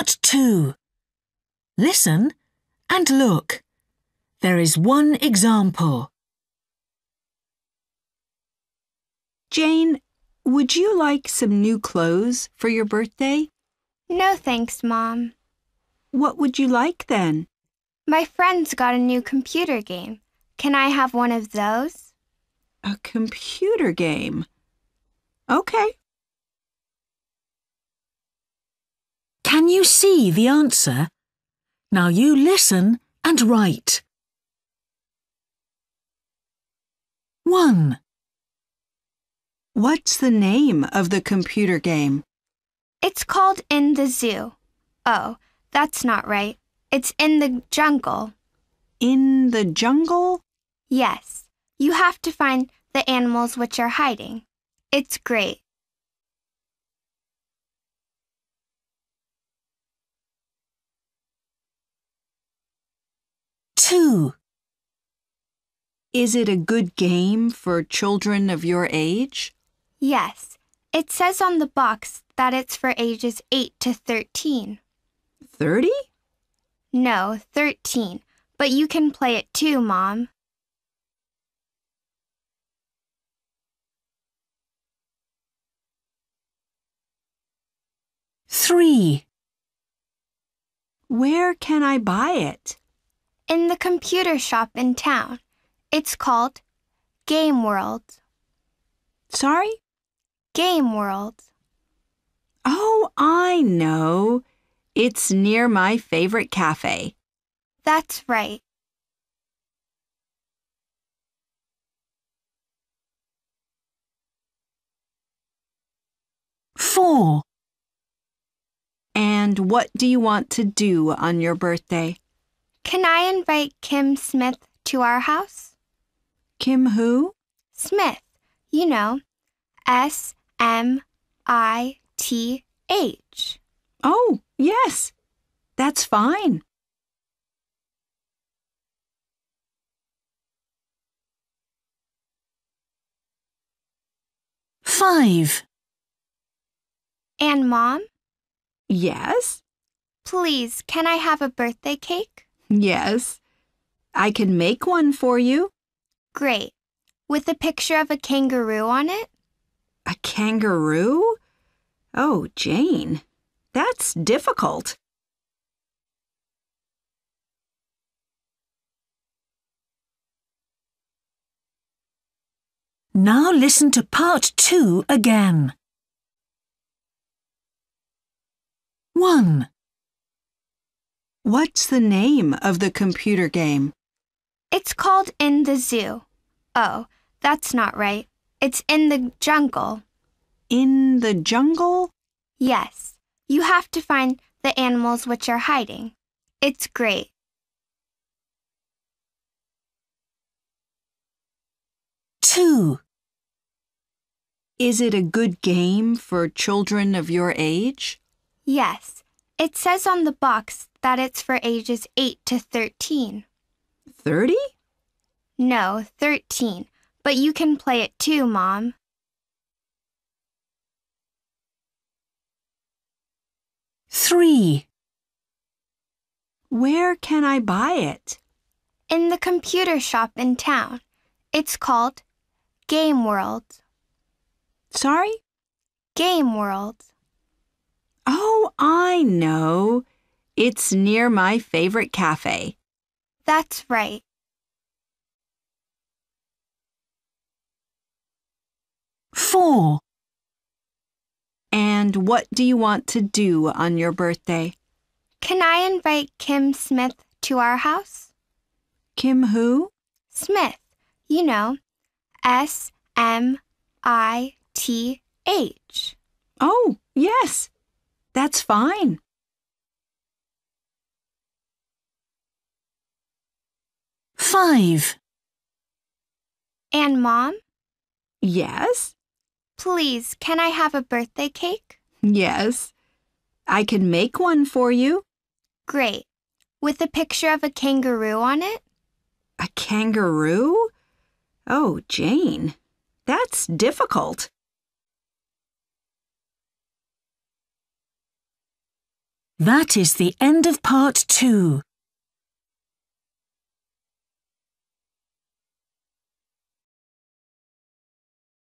2. Listen and look. There is one example. Jane, would you like some new clothes for your birthday? No thanks, Mom. What would you like then? My friend's got a new computer game. Can I have one of those? A computer game. Okay. Can you see the answer? Now you listen and write. 1. What's the name of the computer game? It's called In the Zoo. Oh, that's not right. It's in the jungle. In the jungle? Yes. You have to find the animals which are hiding. It's great. Two. Is it a good game for children of your age? Yes. It says on the box that it's for ages 8 to 13. 30? No, 13. But you can play it too, Mom. Three. Where can I buy it? In the computer shop in town. It's called Game World. Sorry? Game World. Oh, I know. It's near my favorite cafe. That's right. Four. And what do you want to do on your birthday? Can I invite Kim Smith to our house? Kim who? Smith. You know, S M I T H. Oh, yes. That's fine. Five. And Mom, Yes? please, can I have a birthday cake? Yes. I can make one for you. Great. With a picture of a kangaroo on it? A kangaroo? Oh, Jane, that's difficult. Now listen to part two again. 1. What's the name of the computer game? It's called In the Zoo. Oh, that's not right. It's in the jungle. In the jungle? Yes. You have to find the animals which are hiding. It's great. Two. Is it a good game for children of your age? Yes. It says on the box that it's for ages 8 to 13. 30? No, 13. But you can play it too, Mom. Three. Where can I buy it? In the computer shop in town. It's called Game World. Sorry? Game World. Oh, I know. It's near my favorite cafe. That's right. Four. And what do you want to do on your birthday? Can I invite Kim Smith to our house? Kim who? Smith. You know, S M I T H. Oh, yes. That's fine. Five. And Mom, Yes? please, can I have a birthday cake? Yes. I can make one for you. Great. With a picture of a kangaroo on it? A kangaroo? Oh, Jane, that's difficult. That is the end of part two.